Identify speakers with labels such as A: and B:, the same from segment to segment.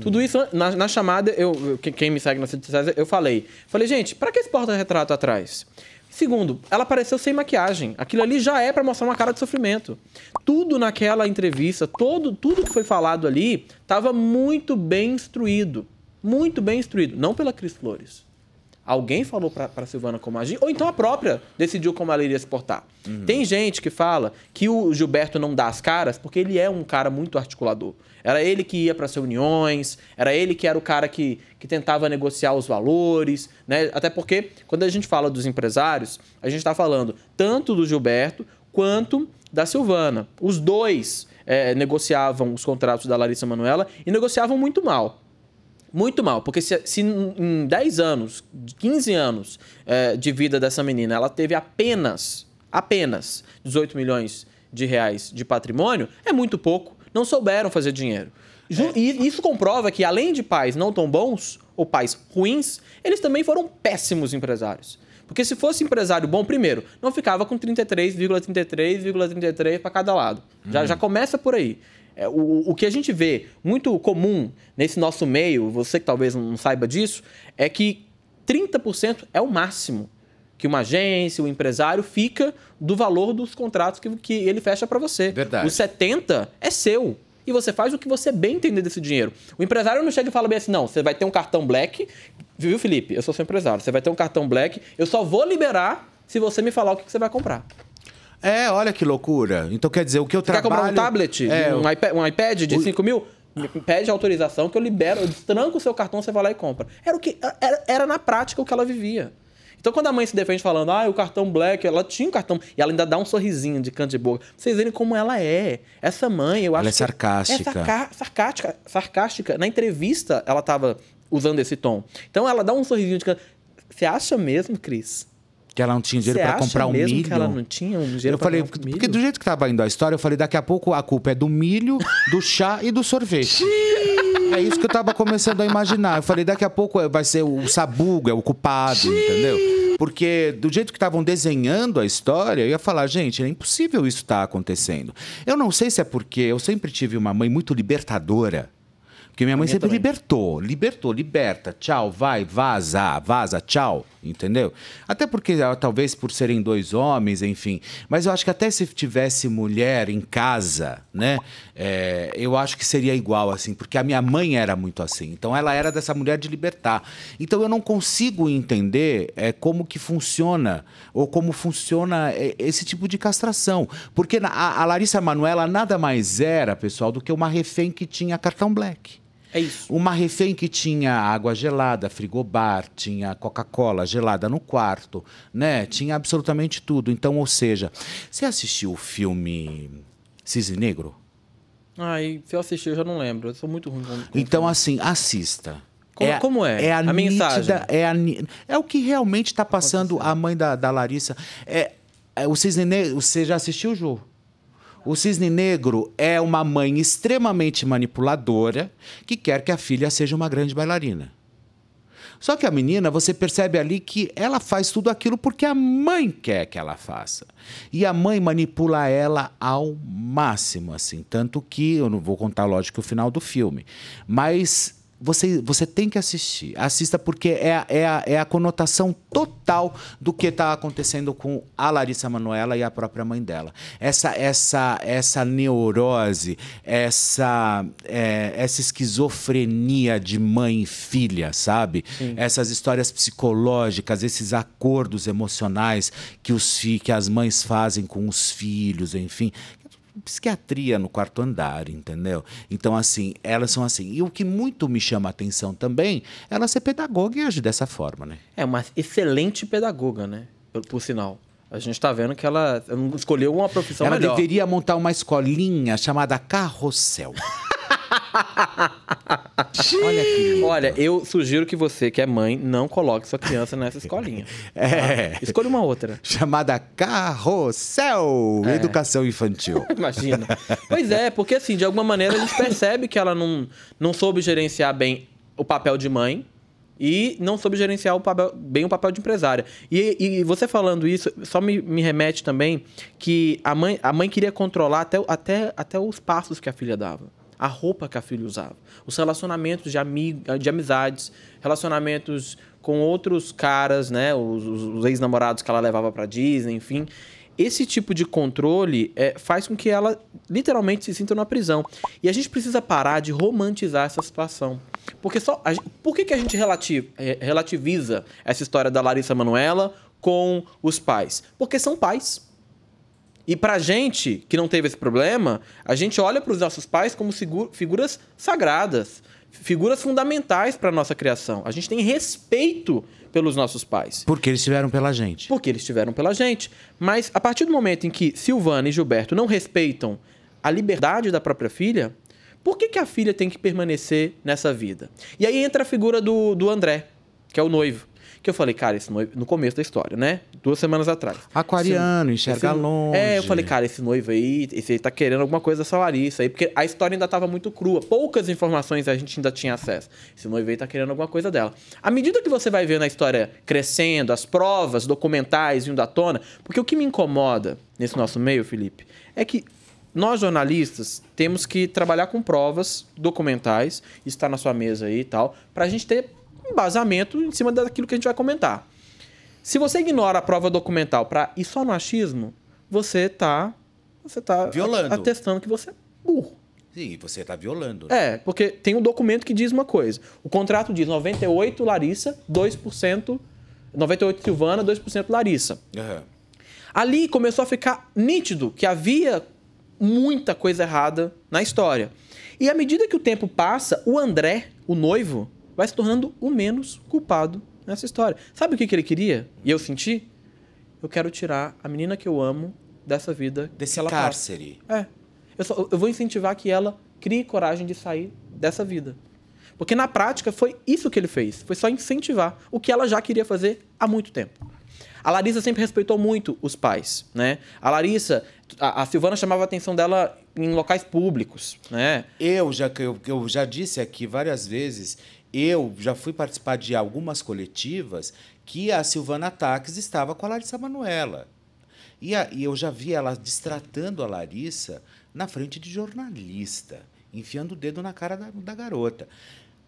A: Tudo isso, na, na chamada, eu, quem me segue nas redes sociais, eu falei. Falei, gente, para que esse porta-retrato atrás? Segundo, ela apareceu sem maquiagem. Aquilo ali já é para mostrar uma cara de sofrimento. Tudo naquela entrevista, todo, tudo que foi falado ali, estava muito bem instruído. Muito bem instruído. Não pela Cris Flores. Alguém falou para Silvana como agir, ou então a própria decidiu como ela iria se portar. Uhum. Tem gente que fala que o Gilberto não dá as caras porque ele é um cara muito articulador. Era ele que ia para as reuniões, era ele que era o cara que, que tentava negociar os valores, né? Até porque, quando a gente fala dos empresários, a gente está falando tanto do Gilberto quanto da Silvana. Os dois é, negociavam os contratos da Larissa Manuela e negociavam muito mal. Muito mal, porque se, se em 10 anos, 15 anos é, de vida dessa menina, ela teve apenas, apenas 18 milhões de reais de patrimônio, é muito pouco. Não souberam fazer dinheiro. É. E isso comprova que, além de pais não tão bons, ou pais ruins, eles também foram péssimos empresários. Porque se fosse empresário bom, primeiro, não ficava com 33,33,33 ,33 para cada lado. Já, hum. já começa por aí. É, o, o que a gente vê muito comum nesse nosso meio, você que talvez não saiba disso, é que 30% é o máximo que uma agência, o um empresário fica do valor dos contratos que, que ele fecha para você.
B: Verdade.
A: O 70 é seu. E você faz o que você bem entender desse dinheiro. O empresário não chega e fala bem assim, não, você vai ter um cartão black, viu, Felipe? Eu sou seu empresário. Você vai ter um cartão black, eu só vou liberar se você me falar o que você vai comprar.
B: É, olha que loucura. Então quer dizer, o que eu
A: Você
B: trabalho...
A: Quer comprar um tablet, é, um, iPad, um iPad de o... 5 mil? Pede autorização que eu libero, eu destranco o seu cartão, você vai lá e compra. Era, o que, era, era na prática o que ela vivia. Então, quando a mãe se defende falando, ah, o cartão black, ela tinha um cartão, e ela ainda dá um sorrisinho de canto de boca. vocês verem como ela é. Essa mãe, eu acho.
B: Ela é sarcástica.
A: É sarca sarcástica, sarcástica. Na entrevista, ela estava usando esse tom. Então, ela dá um sorrisinho de canto. Você acha mesmo, Cris?
B: Que ela não tinha dinheiro para comprar um mesmo milho.
A: que ela não tinha um dinheiro
B: Eu falei, porque, porque do jeito que estava indo a história, eu falei, daqui a pouco a culpa é do milho, do chá e do sorvete. é isso que eu estava começando a imaginar. Eu falei, daqui a pouco vai ser o sabugo, é o culpado, entendeu? Porque do jeito que estavam desenhando a história, eu ia falar, gente, é impossível isso estar tá acontecendo. Eu não sei se é porque eu sempre tive uma mãe muito libertadora. Porque minha mãe sempre também. libertou, libertou, liberta, tchau, vai, vaza, vaza, tchau, entendeu? Até porque, ah, talvez por serem dois homens, enfim. Mas eu acho que até se tivesse mulher em casa, né? É, eu acho que seria igual, assim, porque a minha mãe era muito assim. Então ela era dessa mulher de libertar. Então eu não consigo entender é, como que funciona, ou como funciona é, esse tipo de castração. Porque a, a Larissa Manuela nada mais era, pessoal, do que uma refém que tinha cartão black.
A: É isso.
B: Uma refém que tinha água gelada, frigobar, tinha Coca-Cola gelada no quarto, né? Tinha absolutamente tudo. Então, ou seja, você assistiu o filme Cisne Negro?
A: Ai, se eu assistir, eu já não lembro. Eu sou muito ruim com
B: Então, assim, assista.
A: Como é, como é?
B: É a, a nítida, mensagem. É, a, é o que realmente está passando a mãe da, da Larissa. É, é, o Cisne Negro. Você já assistiu, Ju? O cisne negro é uma mãe extremamente manipuladora que quer que a filha seja uma grande bailarina. Só que a menina, você percebe ali que ela faz tudo aquilo porque a mãe quer que ela faça. E a mãe manipula ela ao máximo, assim. Tanto que, eu não vou contar, lógico, o final do filme. Mas você, você tem que assistir. Assista porque é, a, é, a, é a conotação total do que está acontecendo com a Larissa Manoela e a própria mãe dela. Essa essa essa neurose, essa é, essa esquizofrenia de mãe e filha, sabe? Sim. Essas histórias psicológicas, esses acordos emocionais que os que as mães fazem com os filhos, enfim, psiquiatria no quarto andar, entendeu? Então, assim, elas são assim. E o que muito me chama a atenção também, ela ser pedagoga e agir dessa forma, né?
A: É uma excelente pedagoga, né? Por, por sinal. A gente está vendo que ela escolheu uma profissão
B: ela
A: melhor.
B: Ela deveria montar uma escolinha chamada Carrossel.
A: Olha aqui. Olha, eu sugiro que você, que é mãe, não coloque sua criança nessa escolinha.
B: É.
A: Tá? Escolha uma outra.
B: Chamada Carrossel é. Educação Infantil.
A: Imagina. Pois é, porque assim, de alguma maneira a gente percebe que ela não, não soube gerenciar bem o papel de mãe e não soube gerenciar o papel, bem o papel de empresária. E, e você falando isso, só me, me, remete também que a mãe, a mãe queria controlar até, até, até os passos que a filha dava. A roupa que a filha usava, os relacionamentos de, amig de amizades, relacionamentos com outros caras, né? Os, os ex-namorados que ela levava para Disney, enfim. Esse tipo de controle é, faz com que ela literalmente se sinta numa prisão. E a gente precisa parar de romantizar essa situação. Porque só. A, por que, que a gente relativ, é, relativiza essa história da Larissa Manuela com os pais? Porque são pais. E pra gente que não teve esse problema, a gente olha para os nossos pais como figuras sagradas, figuras fundamentais para nossa criação. A gente tem respeito pelos nossos pais.
B: Porque eles estiveram pela gente.
A: Porque eles estiveram pela gente. Mas a partir do momento em que Silvana e Gilberto não respeitam a liberdade da própria filha, por que, que a filha tem que permanecer nessa vida? E aí entra a figura do, do André, que é o noivo. Que eu falei, cara, esse noivo, no começo da história, né? Duas semanas atrás.
B: Aquariano, esse, enxerga esse, longe.
A: É, eu falei, cara, esse noivo aí, esse aí tá querendo alguma coisa dessa Larissa aí, porque a história ainda tava muito crua. Poucas informações a gente ainda tinha acesso. Esse noivo aí tá querendo alguma coisa dela. À medida que você vai vendo a história crescendo, as provas documentais vindo à tona, porque o que me incomoda nesse nosso meio, Felipe, é que nós jornalistas temos que trabalhar com provas documentais, está na sua mesa aí e tal, para a gente ter embasamento em cima daquilo que a gente vai comentar. Se você ignora a prova documental para ir só no achismo, você está você tá
B: violando.
A: atestando que você é burro.
B: Sim, você está violando.
A: Né? É, porque tem um documento que diz uma coisa. O contrato diz 98 Larissa, 2%. 98 Silvana, 2% Larissa. Uhum. Ali começou a ficar nítido que havia muita coisa errada na história. E à medida que o tempo passa, o André, o noivo, vai se tornando o menos culpado nessa história. Sabe o que, que ele queria? E eu senti? Eu quero tirar a menina que eu amo dessa vida.
B: Desse cárcere.
A: Passa. É. Eu, só, eu vou incentivar que ela crie coragem de sair dessa vida. Porque na prática foi isso que ele fez. Foi só incentivar o que ela já queria fazer há muito tempo. A Larissa sempre respeitou muito os pais, né? A Larissa, a, a Silvana chamava a atenção dela em locais públicos, né?
B: Eu já, eu, eu já disse aqui várias vezes eu já fui participar de algumas coletivas que a Silvana Taques estava com a Larissa Manuela. E, a, e eu já vi ela destratando a Larissa na frente de jornalista, enfiando o dedo na cara da, da garota.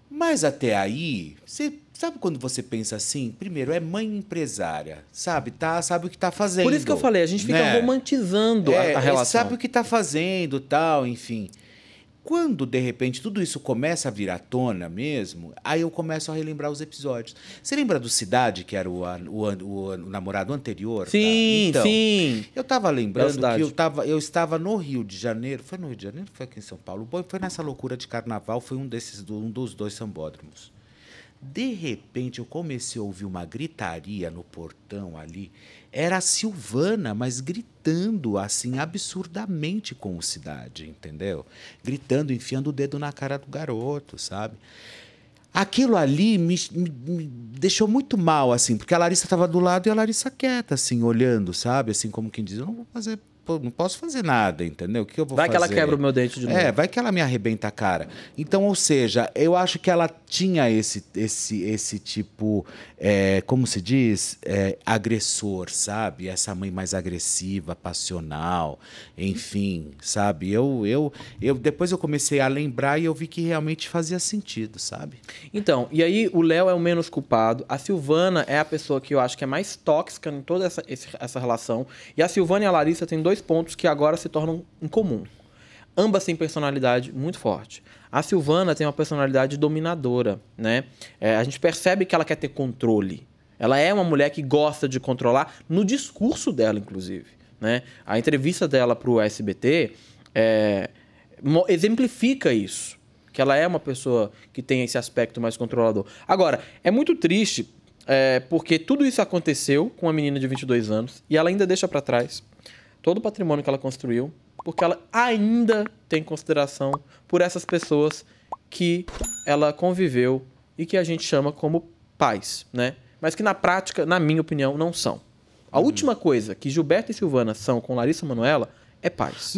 B: Mas até aí, você sabe quando você pensa assim? Primeiro, é mãe empresária, sabe? Tá, sabe o que está fazendo.
A: Por isso que eu falei, a gente fica né? romantizando é, a, a relação.
B: Sabe o que está fazendo, tal, enfim. Quando, de repente, tudo isso começa a vir à tona mesmo, aí eu começo a relembrar os episódios. Você lembra do Cidade, que era o, o, o, o namorado anterior?
A: Sim,
B: então,
A: sim.
B: Eu estava lembrando que eu, tava, eu estava no Rio de Janeiro. Foi no Rio de Janeiro? Foi aqui em São Paulo? Foi nessa loucura de carnaval, foi um, desses, um dos dois sambódromos. De repente, eu comecei a ouvir uma gritaria no portão ali. Era a Silvana, mas gritando assim absurdamente com o Cidade, entendeu? Gritando, enfiando o dedo na cara do garoto, sabe? Aquilo ali me, me, me deixou muito mal, assim, porque a Larissa estava do lado e a Larissa quieta, assim, olhando, sabe? Assim, como quem diz, eu não vou fazer não posso fazer nada, entendeu? O que eu vou
A: vai
B: fazer?
A: Vai que ela quebra o meu dente de novo.
B: É, vai que ela me arrebenta a cara. Então, ou seja, eu acho que ela tinha esse, esse, esse tipo, é, como se diz, é, agressor, sabe? Essa mãe mais agressiva, passional, enfim, sabe? Eu, eu, eu depois eu comecei a lembrar e eu vi que realmente fazia sentido, sabe?
A: Então, e aí o Léo é o menos culpado. A Silvana é a pessoa que eu acho que é mais tóxica em toda essa, essa relação. E a Silvana e a Larissa têm dois dois pontos que agora se tornam em comum. Ambas têm personalidade muito forte. A Silvana tem uma personalidade dominadora, né? É, a gente percebe que ela quer ter controle. Ela é uma mulher que gosta de controlar no discurso dela, inclusive. Né? A entrevista dela para o SBT é, exemplifica isso. Que ela é uma pessoa que tem esse aspecto mais controlador. Agora, é muito triste é, porque tudo isso aconteceu com uma menina de 22 anos e ela ainda deixa para trás todo o patrimônio que ela construiu, porque ela ainda tem consideração por essas pessoas que ela conviveu e que a gente chama como pais, né? Mas que na prática, na minha opinião, não são. A uhum. última coisa que Gilberto e Silvana são com Larissa Manuela é pais.